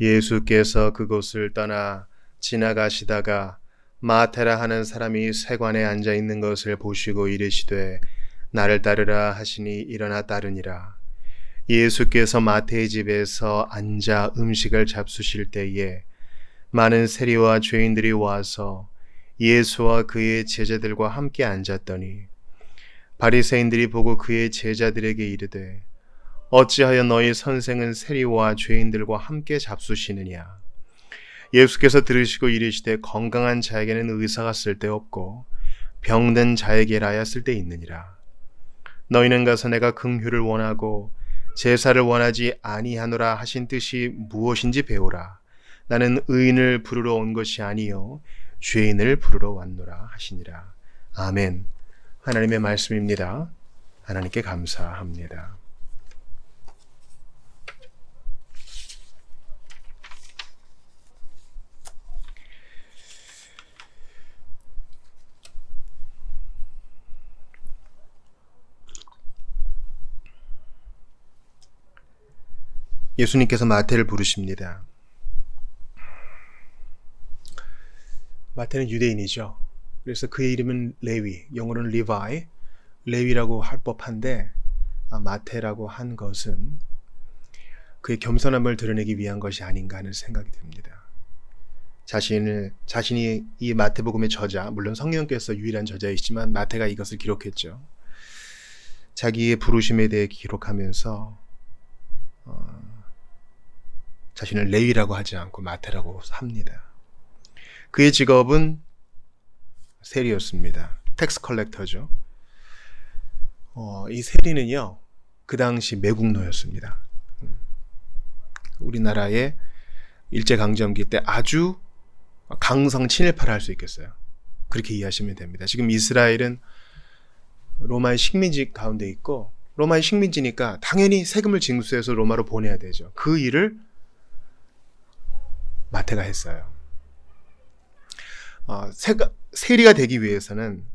예수께서 그곳을 떠나 지나가시다가 마테라 하는 사람이 세관에 앉아 있는 것을 보시고 이르시되 나를 따르라 하시니 일어나 따르니라. 예수께서 마태의 집에서 앉아 음식을 잡수실 때에 많은 세리와 죄인들이 와서 예수와 그의 제자들과 함께 앉았더니 바리새인들이 보고 그의 제자들에게 이르되 어찌하여 너희 선생은 세리와 죄인들과 함께 잡수시느냐? 예수께서 들으시고 이르시되 건강한 자에게는 의사가 쓸데없고 병든 자에게라야 쓸데있느니라. 너희는 가서 내가 긍휼을 원하고 제사를 원하지 아니하노라 하신 뜻이 무엇인지 배우라. 나는 의인을 부르러 온 것이 아니요 죄인을 부르러 왔노라 하시니라. 아멘. 하나님의 말씀입니다. 하나님께 감사합니다. 예수님께서 마태를 부르십니다. 마태는 유대인이죠. 그래서 그의 이름은 레위, 영어로는 리바이, 레위라고 할 법한데 아, 마태라고 한 것은 그의 겸손함을 드러내기 위한 것이 아닌가 하는 생각이 듭니다. 자신을 자신이 이 마태복음의 저자, 물론 성령께서 유일한 저자이시지만 마태가 이것을 기록했죠. 자기의 부르심에 대해 기록하면서 어, 자신을 레위라고 하지 않고 마태라고 합니다. 그의 직업은 세리였습니다. tax collector죠. 어, 이 세리는요, 그 당시 매국노였습니다. 우리나라의 일제강점기 때 아주 강성 친일파라 할 수 있겠어요. 그렇게 이해하시면 됩니다. 지금 이스라엘은 로마의 식민지 가운데 있고, 로마의 식민지니까 당연히 세금을 징수해서 로마로 보내야 되죠. 그 일을 마태가 했어요. 어, 세가, 세리가 되기 위해서는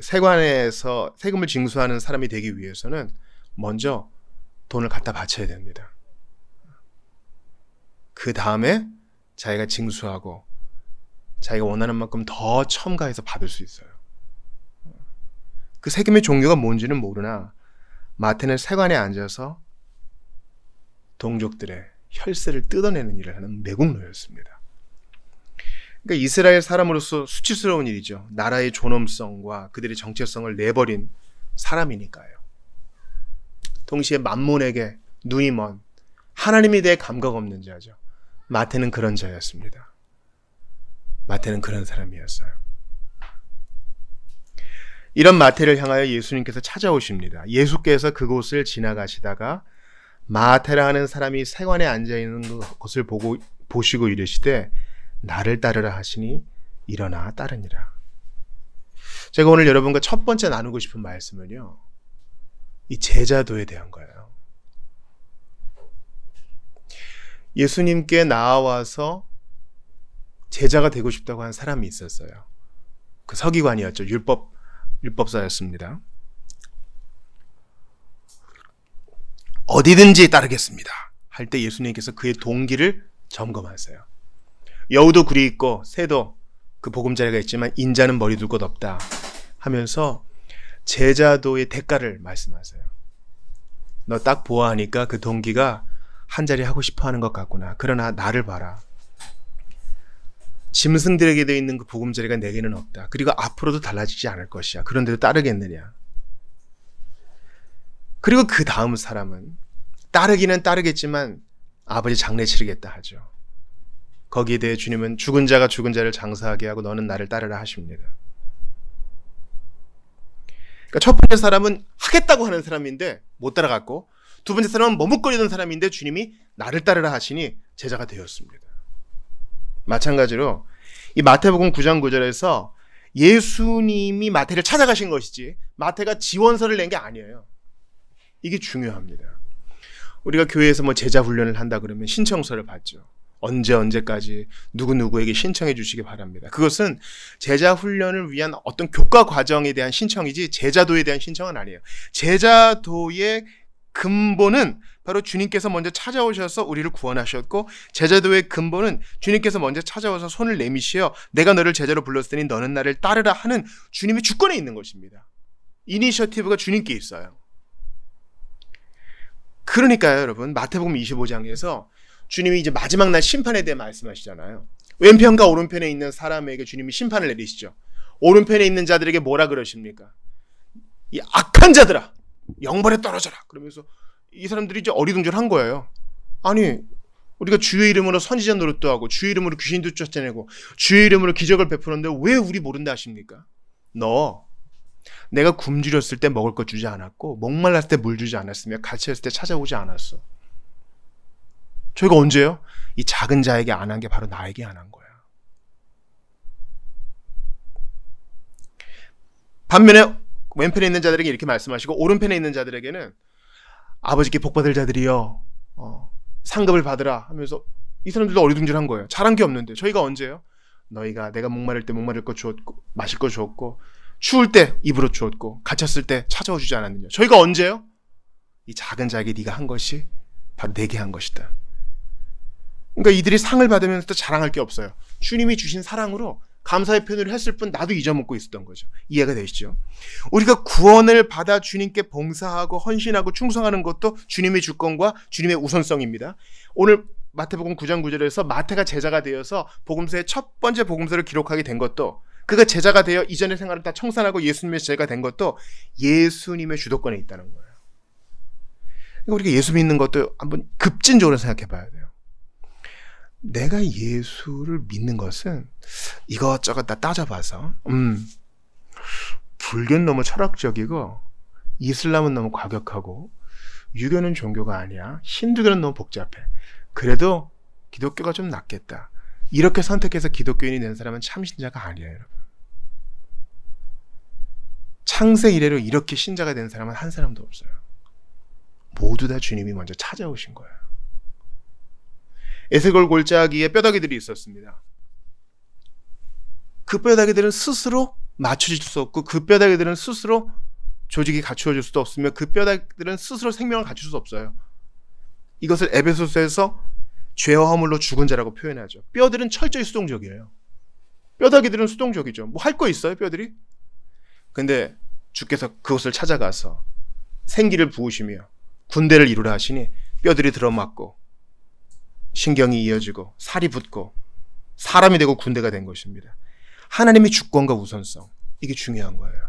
세관에서 세금을 징수하는 사람이 되기 위해서는 먼저 돈을 갖다 바쳐야 됩니다. 그 다음에 자기가 징수하고 자기가 원하는 만큼 더 첨가해서 받을 수 있어요. 그 세금의 종류가 뭔지는 모르나 마태는 세관에 앉아서 동족들의 혈세를 뜯어내는 일을 하는 매국노였습니다. 그러니까 이스라엘 사람으로서 수치스러운 일이죠. 나라의 존엄성과 그들의 정체성을 내버린 사람이니까요. 동시에 만몬에게 눈이 먼 하나님에 대해 감각 없는 자죠. 마태는 그런 자였습니다. 마태는 그런 사람이었어요. 이런 마태를 향하여 예수님께서 찾아오십니다. 예수께서 그곳을 지나가시다가 마태라 하는 사람이 세관에 앉아 있는 것을 보고 보시고 이르시되 나를 따르라 하시니 일어나 따르니라. 제가 오늘 여러분과 첫 번째 나누고 싶은 말씀은요. 이 제자도에 대한 거예요. 예수님께 나와서 제자가 되고 싶다고 한 사람이 있었어요. 그 서기관이었죠. 율법, 율법사였습니다. 어디든지 따르겠습니다. 할 때 예수님께서 그의 동기를 점검하세요. 여우도 굴이 있고 새도 그 보금자리가 있지만 인자는 머리 둘 곳 없다 하면서 제자도의 대가를 말씀하세요. 너 딱 보아하니까 그 동기가 한 자리 하고 싶어 하는 것 같구나. 그러나 나를 봐라. 짐승들에게 되어 있는 그 보금자리가 내게는 없다. 그리고 앞으로도 달라지지 않을 것이야. 그런데도 따르겠느냐. 그리고 그 다음 사람은 따르기는 따르겠지만 아버지 장례 치르겠다 하죠. 거기에 대해 주님은 죽은 자가 죽은 자를 장사하게 하고 너는 나를 따르라 하십니다. 그러니까 첫 번째 사람은 하겠다고 하는 사람인데 못 따라갔고 두 번째 사람은 머뭇거리던 사람인데 주님이 나를 따르라 하시니 제자가 되었습니다. 마찬가지로 이 마태복음 9장 9절에서 예수님이 마태를 찾아가신 것이지 마태가 지원서를 낸 게 아니에요. 이게 중요합니다. 우리가 교회에서 뭐 제자 훈련을 한다 그러면 신청서를 받죠. 언제 언제까지 누구누구에게 신청해 주시기 바랍니다. 그것은 제자 훈련을 위한 어떤 교과 과정에 대한 신청이지 제자도에 대한 신청은 아니에요. 제자도의 근본은 바로 주님께서 먼저 찾아오셔서 우리를 구원하셨고 제자도의 근본은 주님께서 먼저 찾아와서 손을 내미시어 내가 너를 제자로 불렀으니 너는 나를 따르라 하는 주님의 주권에 있는 것입니다. 이니셔티브가 주님께 있어요. 그러니까요, 여러분. 마태복음 25장에서 주님이 이제 마지막 날 심판에 대해 말씀하시잖아요. 왼편과 오른편에 있는 사람에게 주님이 심판을 내리시죠. 오른편에 있는 자들에게 뭐라 그러십니까? 이 악한 자들아, 영벌에 떨어져라. 그러면서 이 사람들이 이제 어리둥절한 거예요. 아니, 우리가 주의 이름으로 선지자 노릇도 하고 주의 이름으로 귀신도 쫓아내고 주의 이름으로 기적을 베푸는데 왜 우리 모른다 하십니까? 너 내가 굶주렸을 때 먹을 것 주지 않았고 목말랐을 때 물 주지 않았으며 갇혔을 때 찾아오지 않았어. 저희가 언제요? 이 작은 자에게 안 한 게 바로 나에게 안 한 거야. 반면에 왼편에 있는 자들에게 이렇게 말씀하시고 오른편에 있는 자들에게는 아버지께 복받을 자들이여 어, 상급을 받으라 하면서 이 사람들도 어리둥절한 거예요. 잘한 게 없는데 저희가 언제요? 너희가 내가 목마를 때 목마를 것 주었고 마실 것 주었고 추울 때 입으로 주었고 갇혔을 때 찾아오 주지 않았느냐. 저희가 언제요? 이 작은 자에게 네가 한 것이 바로 내게 한 것이다. 그러니까 이들이 상을 받으면서 도 자랑할 게 없어요. 주님이 주신 사랑으로 감사의 표현을 했을 뿐 나도 잊어먹고 있었던 거죠. 이해가 되시죠? 우리가 구원을 받아 주님께 봉사하고 헌신하고 충성하는 것도 주님의 주권과 주님의 우선성입니다. 오늘 마태복음 9장 9절에서 마태가 제자가 되어서 복음서의 첫 번째 복음서를 기록하게 된 것도 그가 제자가 되어 이전의 생활을 다 청산하고 예수님의 제자가 된 것도 예수님의 주도권에 있다는 거예요. 그러니까 우리가 예수 믿는 것도 한번 급진적으로 생각해 봐야 돼요. 내가 예수를 믿는 것은 이것저것 다 따져봐서, 음, 불교는 너무 철학적이고, 이슬람은 너무 과격하고, 유교는 종교가 아니야. 힌두교는 너무 복잡해. 그래도 기독교가 좀 낫겠다. 이렇게 선택해서 기독교인이 된 사람은 참신자가 아니에요, 여러분. 창세 이래로 이렇게 신자가 된 사람은 한 사람도 없어요. 모두 다 주님이 먼저 찾아오신 거예요. 에스골 골짜기에 뼈다귀들이 있었습니다. 그 뼈다귀들은 스스로 맞춰질 수 없고 그 뼈다귀들은 스스로 조직이 갖추어질 수도 없으며 그 뼈다귀들은 스스로 생명을 갖출 수 없어요. 이것을 에베소서에서 죄와 허물로 죽은 자라고 표현하죠. 뼈들은 철저히 수동적이에요. 뼈다귀들은 수동적이죠. 뭐 할 거 있어요, 뼈들이? 근데 주께서 그것을 찾아가서 생기를 부으시며 군대를 이루라 하시니 뼈들이 들어맞고 신경이 이어지고 살이 붙고 사람이 되고 군대가 된 것입니다. 하나님의 주권과 우선성 이게 중요한 거예요.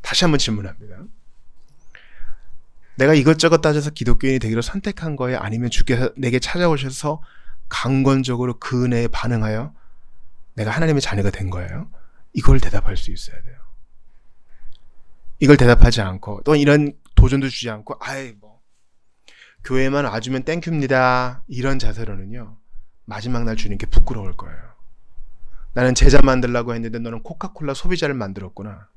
다시 한번 질문합니다. 내가 이것저것 따져서 기독교인이 되기로 선택한 거예요? 아니면 주께서 내게 찾아오셔서 강권적으로 그 은혜에 반응하여 내가 하나님의 자녀가 된 거예요? 이걸 대답할 수 있어야 돼요. 이걸 대답하지 않고 또 이런 도전도 주지 않고 아이 뭐 교회만 와주면 thank you입니다. 이런 자세로는요. 마지막 날 주님께 부끄러울 거예요. 나는 제자 만들라고 했는데 너는 코카콜라 소비자를 만들었구나.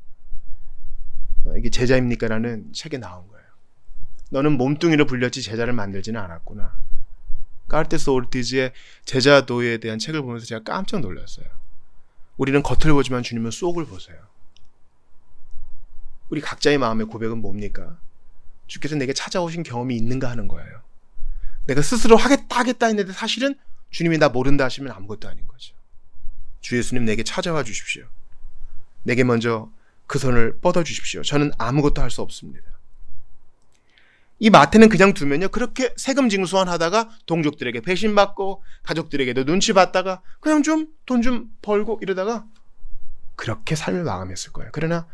이게 제자입니까? 라는 책에 나온 거예요. 너는 몸뚱이를 불렸지 제자를 만들지는 않았구나. 까를로스 오르티즈의 제자도에 대한 책을 보면서 제가 깜짝 놀랐어요. 우리는 겉을 보지만 주님은 속을 보세요. 우리 각자의 마음의 고백은 뭡니까? 주께서 내게 찾아오신 경험이 있는가 하는 거예요. 내가 스스로 하겠다 하겠다 했는데 사실은 주님이 나 모른다 하시면 아무것도 아닌 거죠. 주 예수님 내게 찾아와 주십시오. 내게 먼저 그 손을 뻗어 주십시오. 저는 아무것도 할 수 없습니다. 이 마태는 그냥 두면요. 그렇게 세금 징수한 하다가 동족들에게 배신받고 가족들에게도 눈치 봤다가 그냥 좀 돈좀 좀 벌고 이러다가 그렇게 삶을 마감했을 거예요. 그러나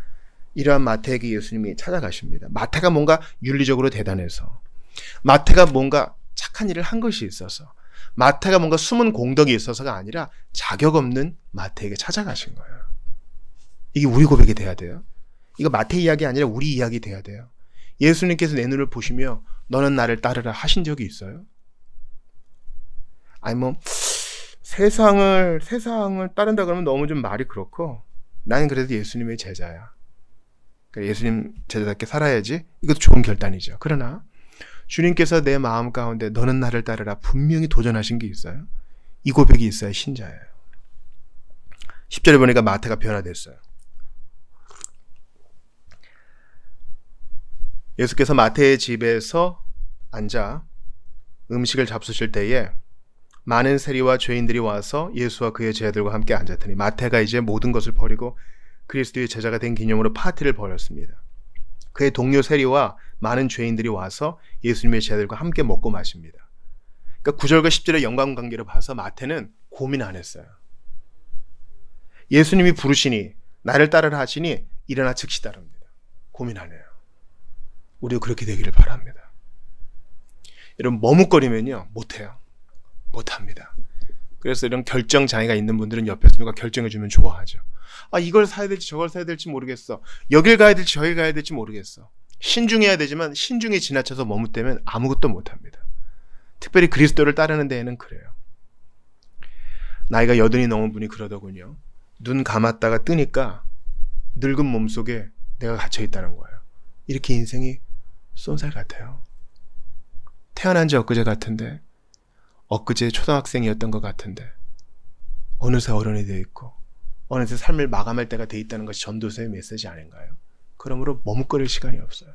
이러한 마태에게 예수님이 찾아가십니다. 마태가 뭔가 윤리적으로 대단해서 마태가 뭔가 착한 일을 한 것이 있어서 마태가 뭔가 숨은 공덕이 있어서가 아니라 자격 없는 마태에게 찾아가신 거예요. 이게 우리 고백이 돼야 돼요. 이거 마태 이야기 아니라 우리 이야기 돼야 돼요. 예수님께서 내 눈을 보시며 너는 나를 따르라 하신 적이 있어요? 아니 뭐 세상을 세상을 따른다 그러면 너무 좀 말이 그렇고 나는 그래도 예수님의 제자야. 그러니까 예수님 제자답게 살아야지. 이것도 좋은 결단이죠. 그러나 주님께서 내 마음 가운데 너는 나를 따르라 분명히 도전하신 게 있어요. 이 고백이 있어야 신자예요. 10절에 보니까 마태가 변화됐어요. 예수께서 마태의 집에서 앉아 음식을 잡수실 때에 많은 세리와 죄인들이 와서 예수와 그의 제자들과 함께 앉았더니 마태가 이제 모든 것을 버리고 그리스도의 제자가 된 기념으로 파티를 벌였습니다. 그의 동료 세리와 많은 죄인들이 와서 예수님의 제자들과 함께 먹고 마십니다. 그러니까 9절과 10절의 연관관계를 봐서 마태는 고민 안 했어요. 예수님이 부르시니 나를 따르라 하시니 일어나 즉시 따릅니다. 고민 안 해요. 우리도 그렇게 되기를 바랍니다. 이런 머뭇거리면요 못해요. 못합니다. 그래서 이런 결정 장애가 있는 분들은 옆에서 누가 결정해 주면 좋아하죠. 아 이걸 사야 될지 저걸 사야 될지 모르겠어. 여길 가야 될지 저길 가야 될지 모르겠어. 신중해야 되지만 신중에 지나쳐서 머뭇대면 아무것도 못합니다. 특별히 그리스도를 따르는 데에는 그래요. 나이가 여든이 넘은 분이 그러더군요. 눈 감았다가 뜨니까 늙은 몸속에 내가 갇혀 있다는 거예요. 이렇게 인생이 쏜살 같아요. 태어난 지 엊그제 같은데 엊그제 초등학생이었던 것 같은데 어느새 어른이 되어 있고 어느새 삶을 마감할 때가 돼 있다는 것이 전도서의 메시지 아닌가요? 그러므로 머뭇거릴 시간이 없어요.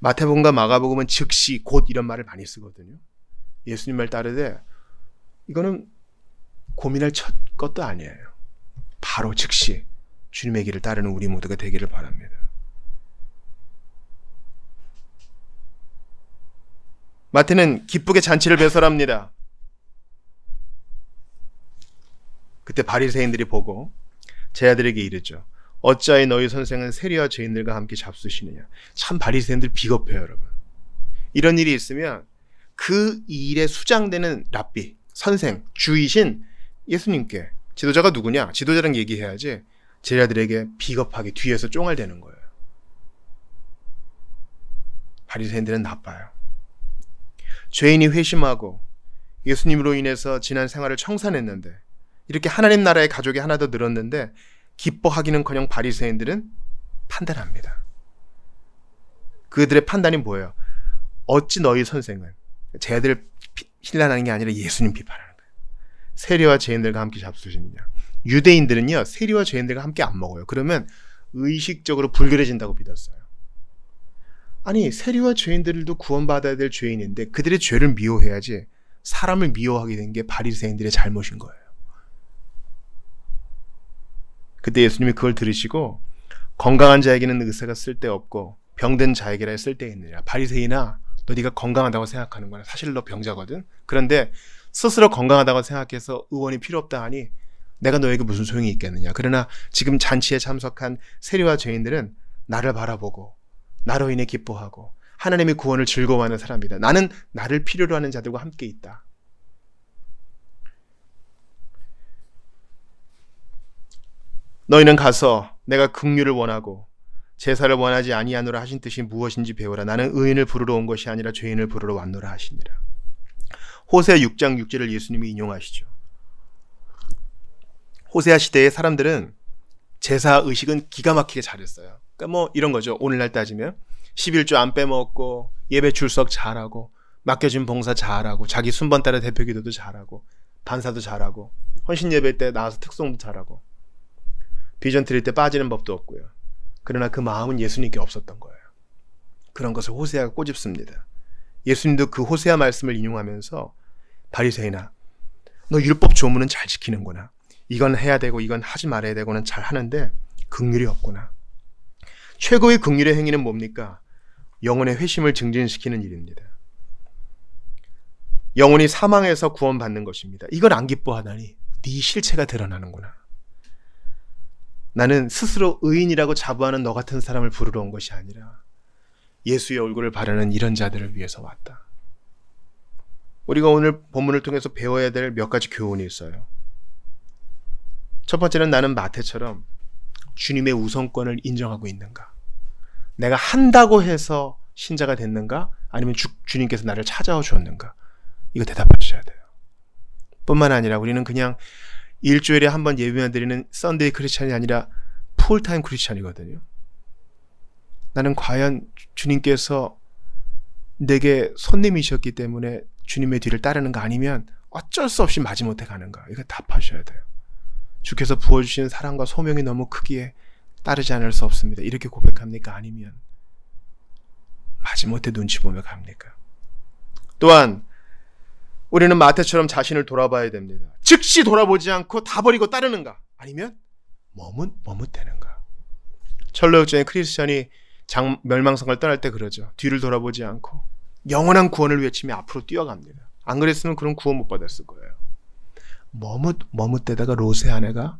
마태복음과 마가복음은 즉시 곧 이런 말을 많이 쓰거든요. 예수님 말 따르되 이거는 고민할 첫 것도 아니에요. 바로 즉시 주님의 길을 따르는 우리 모두가 되기를 바랍니다. 마태는 기쁘게 잔치를 배설합니다. 그때 바리새인들이 보고 제 아들에게 이르죠. 어찌하여 너희 선생은 세리와 죄인들과 함께 잡수시느냐. 참 바리새인들 비겁해요, 여러분. 이런 일이 있으면 그 일에 수장되는 랍비, 선생, 주이신 예수님께 지도자가 누구냐? 지도자랑 얘기해야지 제자들에게 비겁하게 뒤에서 쫑알대는 거예요. 바리새인들은 나빠요. 죄인이 회심하고 예수님으로 인해서 지난 생활을 청산했는데 이렇게 하나님 나라의 가족이 하나 더 늘었는데 기뻐하기는커녕 바리새인들은 판단합니다. 그들의 판단이 뭐예요? 어찌 너희 선생은 쟤들 신뢰하는 게 아니라 예수님 비판하는 거예요. 세리와 죄인들과 함께 잡수시느냐. 유대인들은요 세리와 죄인들과 함께 안 먹어요. 그러면 의식적으로 불결해진다고 믿었어요. 아니 세리와 죄인들도 구원받아야 될 죄인인데 그들의 죄를 미워해야지 사람을 미워하게 된 게 바리새인들의 잘못인 거예요. 그때 예수님이 그걸 들으시고 건강한 자에게는 의사가 쓸데없고 병든 자에게라 쓸데있느냐. 바리새인아 너 네가 건강하다고 생각하는 거야. 사실 너 병자거든. 그런데 스스로 건강하다고 생각해서 의원이 필요 없다 하니 내가 너에게 무슨 소용이 있겠느냐. 그러나 지금 잔치에 참석한 세리와 죄인들은 나를 바라보고 나로 인해 기뻐하고 하나님의 구원을 즐거워하는 사람이다. 나는 나를 필요로 하는 자들과 함께 있다. 너희는 가서 내가 긍휼을 원하고 제사를 원하지 아니하노라 하신 뜻이 무엇인지 배우라. 나는 의인을 부르러 온 것이 아니라 죄인을 부르러 왔노라 하시니라. 호세 6장 6절을 예수님이 인용하시죠. 호세아 시대의 사람들은 제사 의식은 기가 막히게 잘했어요. 그러니까 뭐 이런 거죠. 오늘날 따지면 11조 안 빼먹고 예배 출석 잘하고 맡겨진 봉사 잘하고 자기 순번 따라 대표 기도도 잘하고 반사도 잘하고 헌신 예배 때 나와서 특송도 잘하고 비전 드릴 때 빠지는 법도 없고요. 그러나 그 마음은 예수님께 없었던 거예요. 그런 것을 호세아가 꼬집습니다. 예수님도 그 호세아 말씀을 인용하면서 바리새인아 너 율법 조문은 잘 지키는구나. 이건 해야 되고 이건 하지 말아야 되고는 잘 하는데 긍휼이 없구나. 최고의 긍휼의 행위는 뭡니까? 영혼의 회심을 증진시키는 일입니다. 영혼이 사망에서 구원받는 것입니다. 이걸 안 기뻐하다니 네 실체가 드러나는구나. 나는 스스로 의인이라고 자부하는 너 같은 사람을 부르러 온 것이 아니라 예수의 얼굴을 바라는 이런 자들을 위해서 왔다. 우리가 오늘 본문을 통해서 배워야 될 몇 가지 교훈이 있어요. 첫 번째는 나는 마태처럼 주님의 우선권을 인정하고 있는가? 내가 한다고 해서 신자가 됐는가? 아니면 주, 주님께서 나를 찾아와 주었는가? 이거 대답하셔야 돼요. 뿐만 아니라 우리는 그냥 일주일에 한 번 예배만 드리는 Sunday Christian이 아니라 full-time Christian이거든요. 나는 과연 주님께서 내게 손님이셨기 때문에 주님의 뒤를 따르는가 아니면 어쩔 수 없이 마지못해 가는가? 이거 답하셔야 돼요. 주께서 부어주시는 사랑과 소명이 너무 크기에 따르지 않을 수 없습니다. 이렇게 고백합니까? 아니면 마지못해 눈치 보며 갑니까? 또한 우리는 마태처럼 자신을 돌아봐야 됩니다. 즉시 돌아보지 않고 다 버리고 따르는가? 아니면 머뭇 머뭇대는가? 철로역전의 크리스천이 장, 멸망성을 떠날 때 그러죠. 뒤를 돌아보지 않고 영원한 구원을 외치며 앞으로 뛰어갑니다. 안 그랬으면 그런 구원 못 받았을 거예요. 머뭇 머뭇대다가 로세 아내가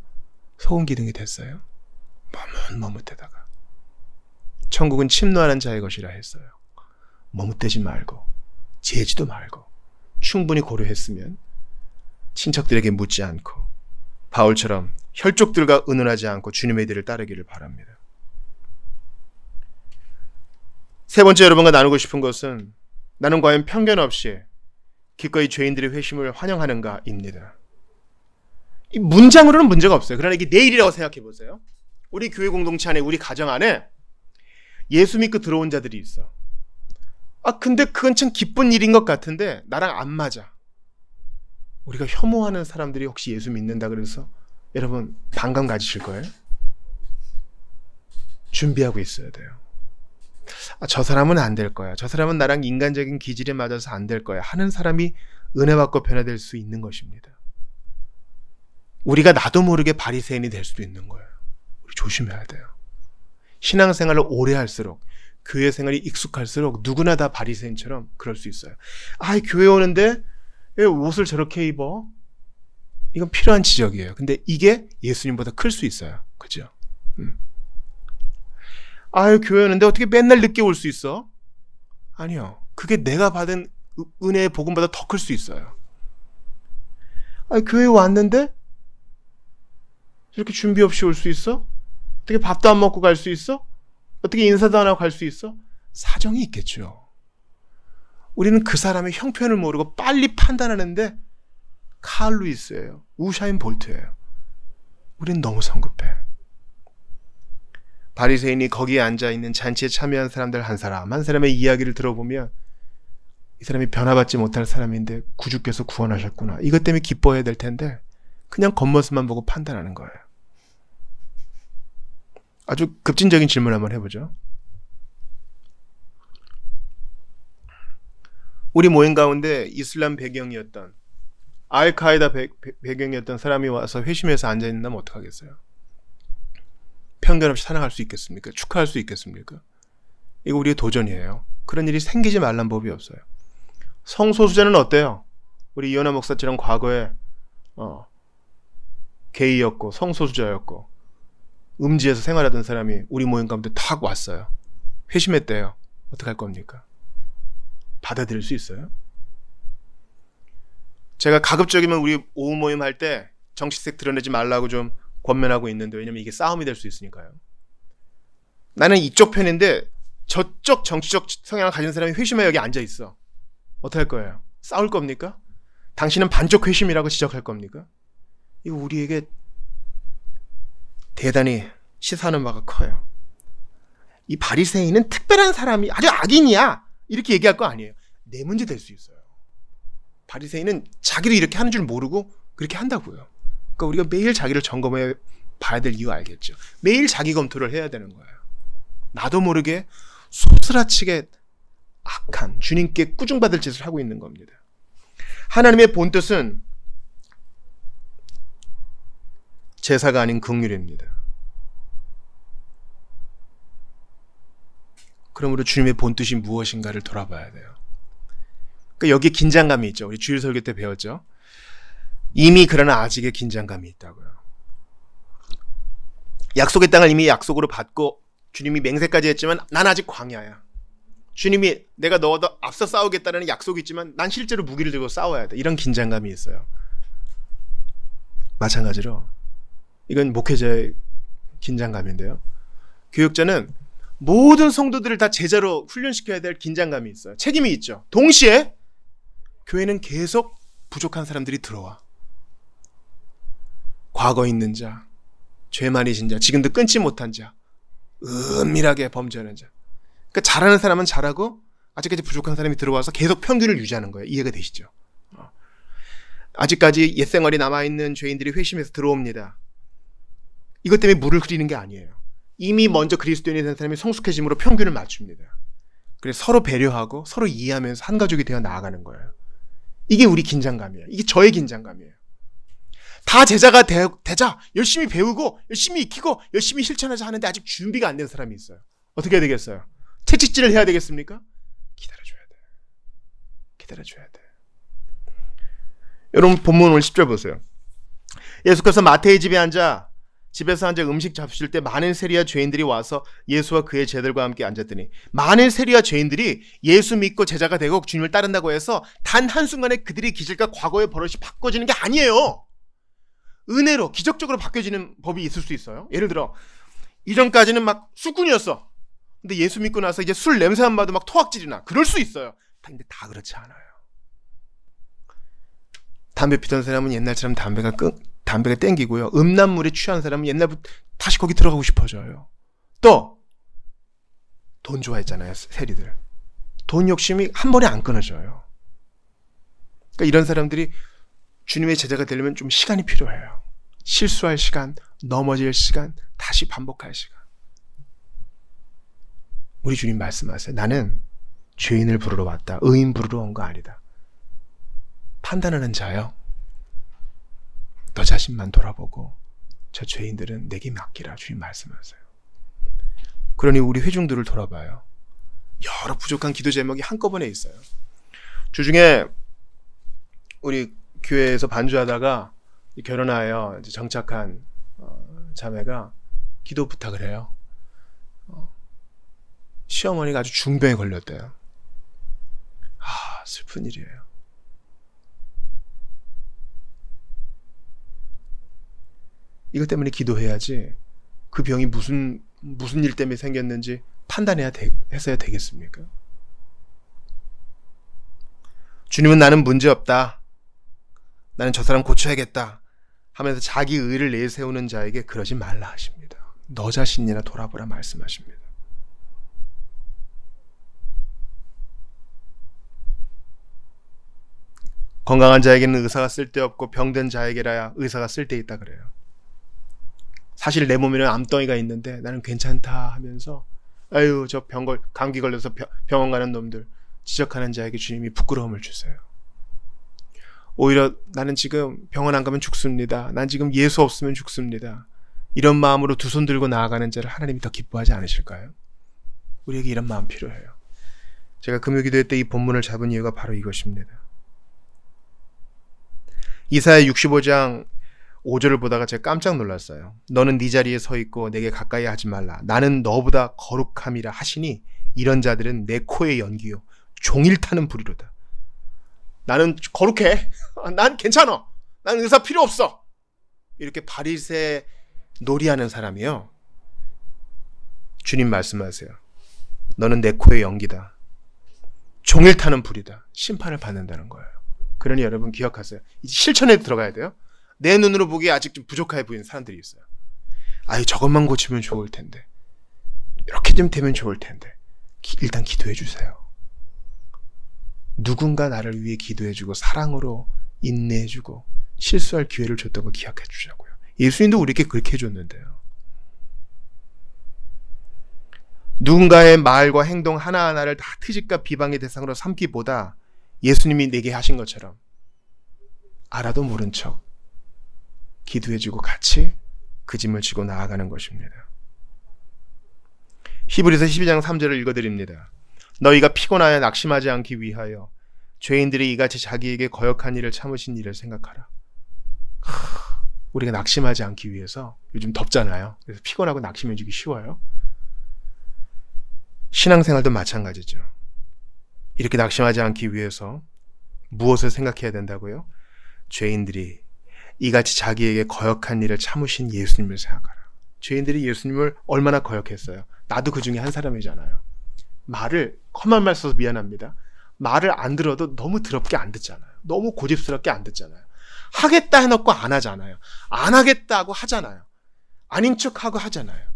소금 기둥이 됐어요. 머뭇 머뭇대다가 천국은 침노하는 자의 것이라 했어요. 머뭇대지 말고 재지도 말고 충분히 고려했으면 친척들에게 묻지 않고 바울처럼 혈족들과 은은하지 않고 주님의 뒤를 따르기를 바랍니다. 세 번째 여러분과 나누고 싶은 것은 나는 과연 편견 없이 기꺼이 죄인들의 회심을 환영하는가입니다. 이 문장으로는 문제가 없어요. 그러나 이게 내일이라고 생각해 보세요. 우리 교회 공동체 안에, 우리 가정 안에 예수 믿고 들어온 자들이 있어. 아, 근데 그건 참 기쁜 일인 것 같은데 나랑 안 맞아. 우리가 혐오하는 사람들이 혹시 예수 믿는다 그래서 여러분 반감 가지실 거예요? 준비하고 있어야 돼요. 아, 저 사람은 안 될 거야. 저 사람은 나랑 인간적인 기질에 맞아서 안 될 거야. 하는 사람이 은혜 받고 변화될 수 있는 것입니다. 우리가 나도 모르게 바리새인이 될 수도 있는 거예요. 우리 조심해야 돼요. 신앙생활을 오래 할수록 교회 생활이 익숙할수록 누구나 다 바리새인처럼 그럴 수 있어요. 아, 교회 오는데 왜 옷을 저렇게 입어? 이건 필요한 지적이에요. 근데 이게 예수님보다 클 수 있어요. 그죠? 음. 아유, 교회 오는데 어떻게 맨날 늦게 올 수 있어? 아니요. 그게 내가 받은 은혜의 복음보다 더 클 수 있어요. 아, 교회 왔는데 이렇게 준비 없이 올 수 있어? 어떻게 밥도 안 먹고 갈 수 있어? 어떻게 인사도 안 하고 갈 수 있어? 사정이 있겠죠. 우리는 그 사람의 형편을 모르고 빨리 판단하는데 칼 루이스예요. 우샤인 볼트예요. 우린 너무 성급해. 바리새인이 거기에 앉아 있는 잔치에 참여한 사람들 한 사람 한 사람의 이야기를 들어보면 이 사람이 변화받지 못할 사람인데 구주께서 구원하셨구나. 이것 때문에 기뻐해야 될 텐데 그냥 겉모습만 보고 판단하는 거예요. 아주 급진적인 질문 한번 해보죠. 우리 모임 가운데 이슬람 배경이었던 알카에다 배경이었던 사람이 와서 회심해서 앉아 있는다면 어떡하겠어요? 편견 없이 사랑할 수 있겠습니까? 축하할 수 있겠습니까? 이거 우리의 도전이에요. 그런 일이 생기지 말란 법이 없어요. 성소수자는 어때요? 우리 이현아 목사처럼 과거에 어, 게이였고 성소수자였고 음지에서 생활하던 사람이 우리 모임 가운데 탁 왔어요. 회심했대요. 어떡할 겁니까? 받아들일 수 있어요? 제가 가급적이면 우리 오후 모임 할 때 정치색 드러내지 말라고 좀 권면하고 있는데 왜냐면 이게 싸움이 될 수 있으니까요. 나는 이쪽 편인데 저쪽 정치적 성향을 가진 사람이 회심에 여기 앉아 있어. 어떻게 할 거예요? 싸울 겁니까? 당신은 반쪽 회심이라고 지적할 겁니까? 이거 우리에게 대단히 시사하는 바가 커요. 이 바리새인은 특별한 사람이 아주 악인이야 이렇게 얘기할 거 아니에요. 내 문제 될 수 있어요. 바리새인은 자기도 이렇게 하는 줄 모르고 그렇게 한다고요. 그러니까 우리가 매일 자기를 점검해 봐야 될 이유 알겠죠. 매일 자기 검토를 해야 되는 거예요. 나도 모르게 소스라치게 악한 주님께 꾸중받을 짓을 하고 있는 겁니다. 하나님의 본 뜻은 제사가 아닌 긍휼입니다. 그러므로 주님의 본 뜻이 무엇인가를 돌아봐야 돼요. 그러니까 여기 긴장감이 있죠. 우리 주일 설교 때 배웠죠. 이미 그러나 아직의 긴장감이 있다고요. 약속의 땅을 이미 약속으로 받고 주님이 맹세까지 했지만 난 아직 광야야. 주님이 내가 너보다 앞서 싸우겠다는 약속이 있지만 난 실제로 무기를 들고 싸워야 돼. 이런 긴장감이 있어요. 마찬가지로 이건 목회자의 긴장감인데요. 교육자는 모든 성도들을 다 제자로 훈련시켜야 될 긴장감이 있어요. 책임이 있죠. 동시에 교회는 계속 부족한 사람들이 들어와. 과거 있는 자, 죄 많이 진 자, 지금도 끊지 못한 자, 은밀하게 범죄하는 자. 그러니까 잘하는 사람은 잘하고 아직까지 부족한 사람이 들어와서 계속 평균을 유지하는 거예요. 이해가 되시죠? 어. 아직까지 옛 생활이 남아있는 죄인들이 회심해서 들어옵니다. 이것 때문에 물을 흐리는 게 아니에요. 이미 먼저 그리스도인이 된 사람이 성숙해짐으로 평균을 맞춥니다. 그래서 서로 배려하고 서로 이해하면서 한 가족이 되어 나아가는 거예요. 이게 우리 긴장감이에요. 이게 저의 긴장감이에요. 다 제자가 되, 자 열심히 배우고 열심히 익히고 열심히 실천하자 하는데 아직 준비가 안 된 사람이 있어요. 어떻게 해야 되겠어요? 채찍질을 해야 되겠습니까? 기다려줘야 돼. 기다려줘야 돼. 여러분 본문 오늘 10절 보세요. 예수께서 마태의 집에 앉아 집에서 앉아 음식 잡수실 때 많은 세리와 죄인들이 와서 예수와 그의 제들과 함께 앉았더니 많은 세리와 죄인들이 예수 믿고 제자가 되고 주님을 따른다고 해서 단 한순간에 그들의 기질과 과거의 버릇이 바꿔지는 게 아니에요. 은혜로 기적적으로 바뀌어지는 법이 있을 수 있어요. 예를 들어 이전까지는 막 술꾼이었어. 근데 예수 믿고 나서 이제 술 냄새만 봐도 막 토악질이나 그럴 수 있어요. 근데 다 그렇지 않아요. 담배 피던 사람은 옛날처럼 담배가 끄, 담배가 땡기고요. 음란물에 취한 사람은 옛날부터 다시 거기 들어가고 싶어져요. 또 돈 좋아했잖아요, 세리들. 돈 욕심이 한 번에 안 끊어져요. 그러니까 이런 사람들이 주님의 제자가 되려면 좀 시간이 필요해요. 실수할 시간, 넘어질 시간, 다시 반복할 시간. 우리 주님 말씀하세요. 나는 죄인을 부르러 왔다. 의인 부르러 온 거 아니다. 판단하는 자요. 너 자신만 돌아보고 저 죄인들은 내게 맡기라 주님 말씀하세요. 그러니 우리 회중들을 돌아봐요. 여러 부족한 기도 제목이 한꺼번에 있어요. 주중에 우리 교회에서 반주하다가 결혼하여 정착한 어, 자매가 기도 부탁을 해요. 어, 시어머니가 아주 중병에 걸렸대요. 아, 슬픈 일이에요. 이것 때문에 기도해야지 그 병이 무슨 무슨 일 때문에 생겼는지 판단해야 되, 했어야 되겠습니까? 주님은 나는 문제 없다. 나는 저 사람 고쳐야겠다. 하면서 자기 의를 내세우는 자에게 그러지 말라 하십니다. 너 자신이나 돌아보라 말씀하십니다. 건강한 자에게는 의사가 쓸데없고 병든 자에게라야 의사가 쓸데있다 그래요. 사실 내 몸에는 암덩이가 있는데 나는 괜찮다 하면서 아유 저 병 걸 감기 걸려서 병 원 가는 놈들 지적하는 자에게 주님이 부끄러움을 주세요. 오히려 나는 지금 병원 안 가면 죽습니다. 난 지금 예수 없으면 죽습니다. 이런 마음으로 두 손 들고 나아가는 자를 하나님이 더 기뻐하지 않으실까요? 우리에게 이런 마음 필요해요. 제가 금요기도회 때 이 본문을 잡은 이유가 바로 이것입니다. 이사야 65장 5절을 보다가 제가 깜짝 놀랐어요. 너는 네 자리에 서 있고 내게 가까이 하지 말라. 나는 너보다 거룩함이라 하시니 이런 자들은 내 코의 연기요 종일 타는 불이로다. 나는 거룩해. 난 괜찮아. 난 의사 필요 없어. 이렇게 바리새 놀이하는 사람이요. 주님 말씀하세요. 너는 내 코의 연기다. 종일 타는 불이다. 심판을 받는다는 거예요. 그러니 여러분 기억하세요. 이제 실천에 들어가야 돼요. 내 눈으로 보기에 아직 좀 부족해 보이는 사람들이 있어요. 아유, 저것만 고치면 좋을 텐데. 이렇게 좀 되면 좋을 텐데. 기, 일단 기도해 주세요. 누군가 나를 위해 기도해 주고 사랑으로 인내해 주고 실수할 기회를 줬던 거 기억해 주자고요. 예수님도 우리에게 그렇게 해줬는데요. 누군가의 말과 행동 하나하나를 다 트집과 비방의 대상으로 삼기보다 예수님이 내게 하신 것처럼 알아도 모른 척 기도해주고 같이 그 짐을 지고 나아가는 것입니다. 히브리서 12장 3절을 읽어드립니다. 너희가 피곤하여 낙심하지 않기 위하여 죄인들이 이같이 자기에게 거역한 일을 참으신 일을 생각하라. 우리가 낙심하지 않기 위해서 요즘 덥잖아요. 그래서 피곤하고 낙심해지기 쉬워요. 신앙생활도 마찬가지죠. 이렇게 낙심하지 않기 위해서 무엇을 생각해야 된다고요? 죄인들이 이같이 자기에게 거역한 일을 참으신 예수님을 생각하라. 죄인들이 예수님을 얼마나 거역했어요. 나도 그 중에 한 사람이잖아요. 말을 험한 말 써서 미안합니다. 말을 안 들어도 너무 더럽게 안 듣잖아요. 너무 고집스럽게 안 듣잖아요. 하겠다 해놓고 안 하잖아요. 안 하겠다고 하잖아요. 아닌 척하고 하잖아요.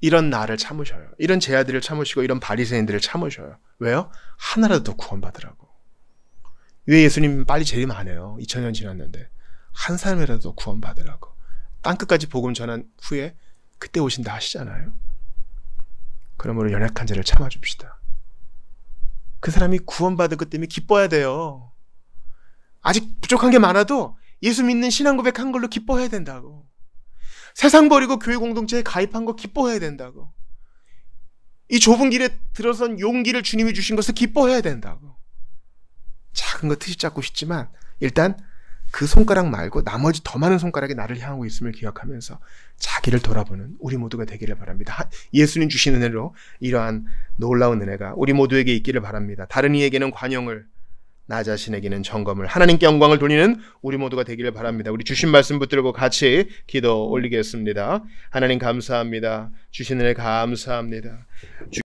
이런 나를 참으셔요. 이런 제 아들을 참으시고 이런 바리새인들을 참으셔요. 왜요? 하나라도 더 구원받으라고. 왜 예수님 빨리 재림 안 해요? 2000년 지났는데. 한 사람이라도 구원받으라고. 땅끝까지 복음 전한 후에 그때 오신다 하시잖아요. 그러므로 연약한 자를 참아줍시다. 그 사람이 구원받은 것 때문에 기뻐야 돼요. 아직 부족한 게 많아도 예수 믿는 신앙 고백한 걸로 기뻐해야 된다고. 세상 버리고 교회 공동체에 가입한 거 기뻐해야 된다고. 이 좁은 길에 들어선 용기를 주님이 주신 것을 기뻐해야 된다고. 작은 거 트집 잡고 싶지만 일단 그 손가락 말고 나머지 더 많은 손가락이 나를 향하고 있음을 기억하면서 자기를 돌아보는 우리 모두가 되기를 바랍니다. 예수님 주신 은혜로 이러한 놀라운 은혜가 우리 모두에게 있기를 바랍니다. 다른 이에게는 관용을 나 자신에게는 점검을 하나님께 영광을 돌리는 우리 모두가 되기를 바랍니다. 우리 주신 말씀 붙들고 같이 기도 올리겠습니다. 하나님 감사합니다. 주신 은혜 감사합니다.